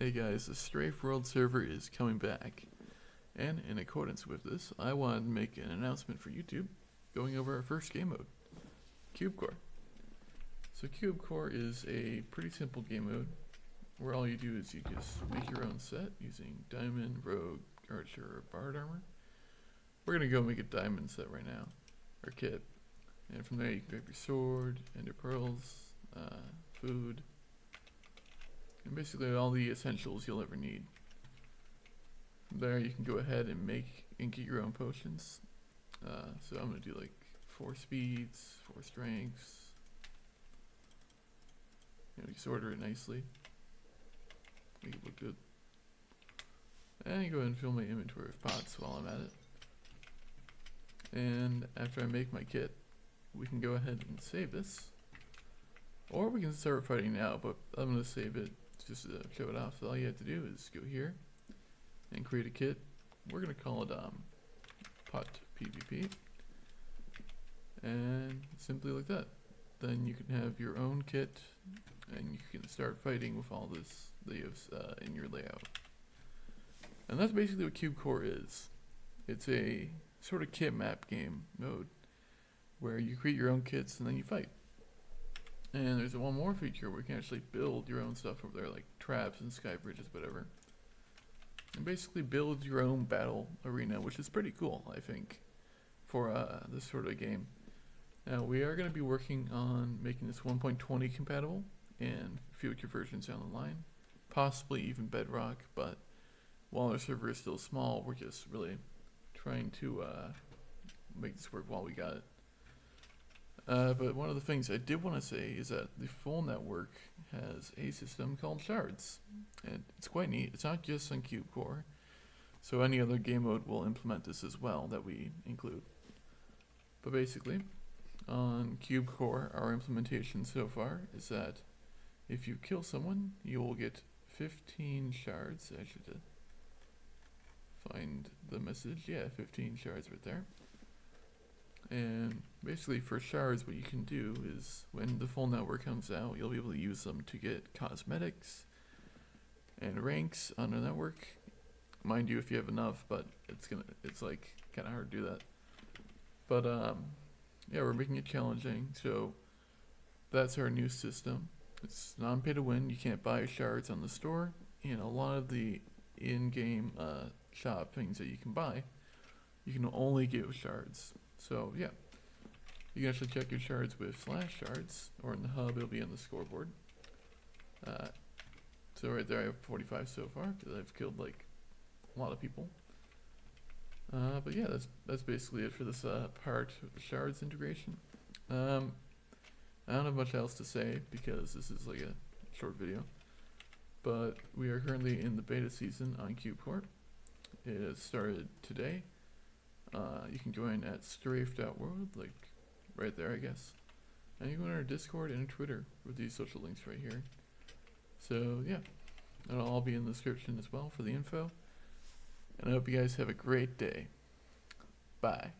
Hey guys, the Strafe World server is coming back. And in accordance with this, I want to make an announcement for YouTube going over our first game mode, Cube Core. So Cube Core is a pretty simple game mode where all you do is you just make your own set using diamond, rogue, archer, or bard armor. We're gonna go make a diamond set right now, or kit. And from there you can grab your sword, ender pearls, uh, food, and basically all the essentials you'll ever need. From there you can go ahead and make and get your own potions. Uh, so I'm gonna do like four speeds, four strengths. You know, just order it nicely. Make it look good. And go ahead and fill my inventory of pots while I'm at it. And after I make my kit, we can go ahead and save this. Or we can start fighting now, but I'm going to save it just to show it off. So all you have to do is go here and create a kit. We're going to call it um, pot PvP. And simply like that. Then you can have your own kit and you can start fighting with all this have uh, in your layout. And that's basically what Cube Core is. It's a sort of kit map game mode where you create your own kits and then you fight. And there's one more feature where you can actually build your own stuff over there, like traps and sky bridges, whatever. And basically build your own battle arena, which is pretty cool, I think, for uh, this sort of game. Now, we are going to be working on making this 1.20 compatible in future versions down the line, possibly even Bedrock, but while our server is still small, we're just really trying to uh, make this work while we got it. Uh, but one of the things I did want to say is that the full network has a system called shards. And it's quite neat. It's not just on Cube Core. So any other game mode will implement this as well that we include. But basically, on Cube Core, our implementation so far is that if you kill someone, you will get 15 shards. I should uh, find the message. Yeah, 15 shards right there. And basically for shards, what you can do is when the full network comes out, you'll be able to use them to get cosmetics and ranks on the network. Mind you, if you have enough, but it's gonna, it's like kind of hard to do that. But um, yeah, we're making it challenging. So that's our new system. It's non-pay to win. You can't buy shards on the store, and a lot of the in-game uh, shop things that you can buy, you can only get with shards. So yeah, you can actually check your shards with slash shards, or in the hub it'll be on the scoreboard. Uh, so right there I have 45 so far, because I've killed like a lot of people. Uh, but yeah, that's that's basically it for this uh, part of the shards integration. Um, I don't have much else to say because this is like a short video. But we are currently in the beta season on CubeCore. It has started today. Uh, you can join at strafe.world, like right there, I guess. And you can go on our Discord and Twitter with these social links right here. So, yeah, it'll all be in the description as well for the info. And I hope you guys have a great day. Bye.